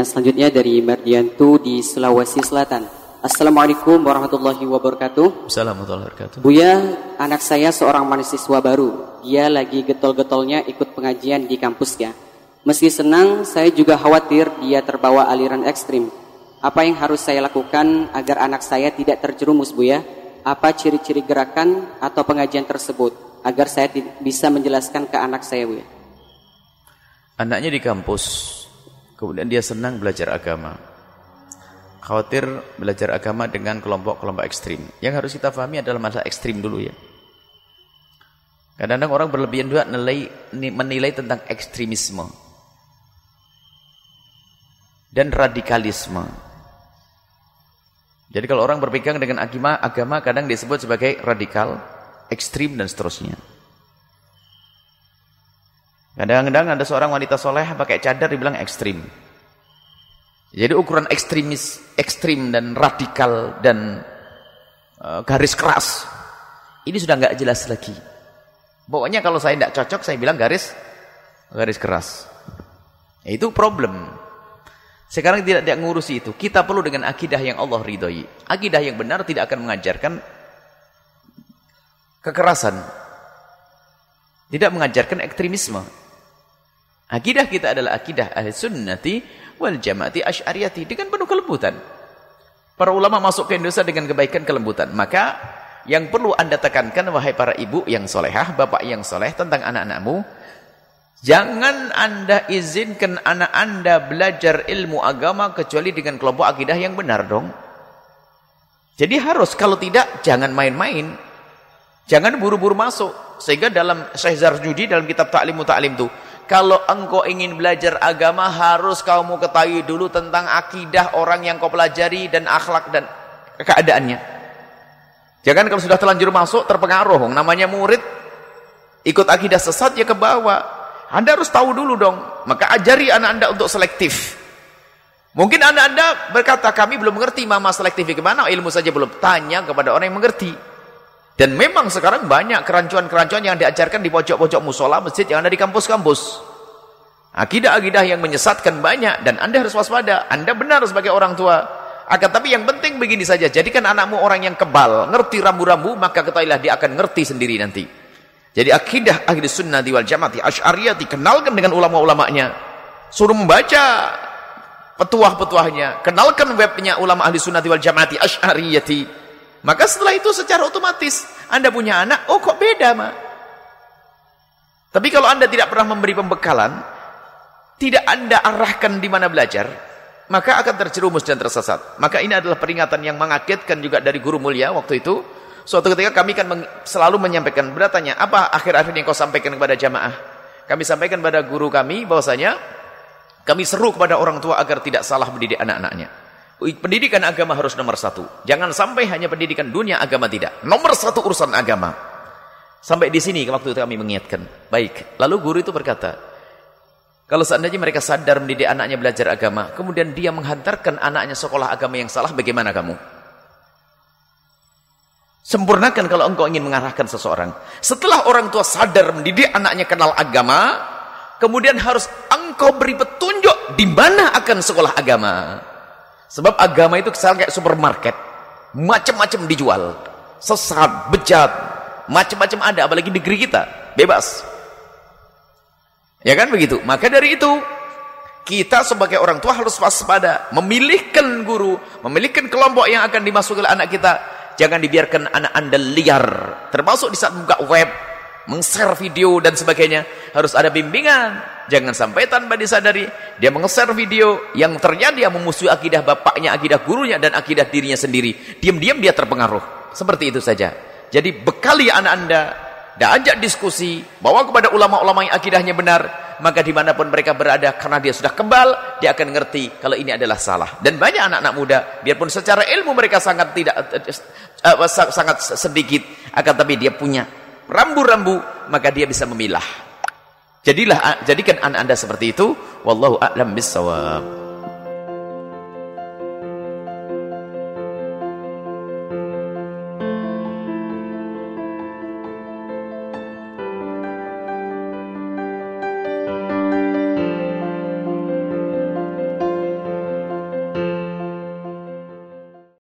Yang selanjutnya dari Mardiantu di Sulawesi Selatan. Assalamualaikum warahmatullahi wabarakatuh. Assalamualaikum warahmatullahi wabarakatuh. Buya, anak saya seorang mahasiswa baru. Dia lagi getol-getolnya ikut pengajian di kampusnya. Meski senang, saya juga khawatir dia terbawa aliran ekstrim. Apa yang harus saya lakukan agar anak saya tidak terjerumus, Buya? Apa ciri-ciri gerakan atau pengajian tersebut agar saya bisa menjelaskan ke anak saya, Buya? Anaknya di kampus, kemudian dia senang belajar agama khawatir belajar agama dengan kelompok-kelompok ekstrim. Yang harus kita pahami adalah masa ekstrim dulu ya. Kadang-kadang orang berlebihan juga menilai, menilai tentang ekstremisme dan radikalisme. Jadi kalau orang berpegang dengan agama, agama kadang disebut sebagai radikal, ekstrim dan seterusnya. Kadang-kadang ada seorang wanita soleh pakai cadar dibilang ekstrim. Jadi ukuran ekstremis, ekstrim dan radikal dan uh, garis keras ini sudah nggak jelas lagi. Pokoknya kalau saya tidak cocok, saya bilang garis garis keras. Itu problem. Sekarang tidak tidak ngurusi itu. Kita perlu dengan akidah yang Allah ridhoi. Akidah yang benar tidak akan mengajarkan kekerasan. Tidak mengajarkan ekstremisme. Akidah kita adalah akidah ahli sunnati wal jamaati asy'ariyati dengan penuh kelembutan. Para ulama masuk ke Indonesia dengan kebaikan kelembutan. Maka yang perlu anda tekankan wahai para ibu yang solehah, bapak yang soleh tentang anak-anakmu, jangan anda izinkan anak anda belajar ilmu agama kecuali dengan kelompok akidah yang benar dong. Jadi harus, kalau tidak jangan main-main. Jangan buru-buru masuk. Sehingga dalam Syekh Zarjudi dalam kitab Ta'limu Ta'lim itu kalau engkau ingin belajar agama harus kamu ketahui dulu tentang akidah orang yang kau pelajari dan akhlak dan keadaannya. Jangan kalau sudah terlanjur masuk terpengaruh, namanya murid ikut akidah sesat ya ke bawah. Anda harus tahu dulu dong. Maka ajari anak Anda untuk selektif. Mungkin anak Anda berkata, kami belum mengerti mama selektif gimana, ilmu saja belum. Tanya kepada orang yang mengerti. Dan memang sekarang banyak kerancuan-kerancuan yang diajarkan di pojok-pojok musola masjid yang ada di kampus-kampus. Akidah-akidah yang menyesatkan banyak dan Anda harus waspada. Anda benar sebagai orang tua. Akan tapi yang penting begini saja, jadikan anakmu orang yang kebal, ngerti rambu-rambu, maka ketahuilah dia akan ngerti sendiri nanti. Jadi akidah ahli sunnah wal jamaati asy'ariyah dikenalkan dengan ulama-ulamanya. Suruh membaca petuah-petuahnya, kenalkan webnya ulama ahli sunnah wal jamaati asy'ariyati maka setelah itu secara otomatis Anda punya anak, oh kok beda ma? Tapi kalau Anda tidak pernah memberi pembekalan, tidak Anda arahkan di mana belajar, maka akan terjerumus dan tersesat. Maka ini adalah peringatan yang mengagetkan juga dari guru mulia waktu itu. Suatu ketika kami kan selalu menyampaikan, bertanya, apa akhir-akhir yang kau sampaikan kepada jamaah? Kami sampaikan kepada guru kami bahwasanya kami seru kepada orang tua agar tidak salah mendidik anak-anaknya. Pendidikan agama harus nomor satu. Jangan sampai hanya pendidikan dunia agama tidak. Nomor satu urusan agama. Sampai di sini waktu itu kami mengingatkan. Baik. Lalu guru itu berkata, kalau seandainya mereka sadar mendidik anaknya belajar agama, kemudian dia menghantarkan anaknya sekolah agama yang salah, bagaimana kamu? Sempurnakan kalau engkau ingin mengarahkan seseorang. Setelah orang tua sadar mendidik anaknya kenal agama, kemudian harus engkau beri petunjuk di mana akan sekolah agama. Sebab agama itu kesalahan kayak supermarket. Macam-macam dijual. Sesat, bejat, macam-macam ada apalagi negeri kita. Bebas. Ya kan begitu? Maka dari itu kita sebagai orang tua harus waspada, memilihkan guru, memilihkan kelompok yang akan dimasukkan anak kita. Jangan dibiarkan anak Anda liar. Termasuk di saat buka web, meng-share video dan sebagainya, harus ada bimbingan Jangan sampai tanpa disadari dia meng-share video yang ternyata dia memusuhi akidah bapaknya, akidah gurunya dan akidah dirinya sendiri. Diam-diam dia terpengaruh. Seperti itu saja. Jadi bekali anak Anda dan ajak diskusi, bawa kepada ulama-ulama yang akidahnya benar, maka di mana pun mereka berada karena dia sudah kebal, dia akan ngerti kalau ini adalah salah. Dan banyak anak-anak muda, biarpun secara ilmu mereka sangat tidak uh, sangat sedikit, akan tapi dia punya rambu-rambu, maka dia bisa memilah. Jadilah jadikan anak Anda seperti itu wallahu a'lam bissawab.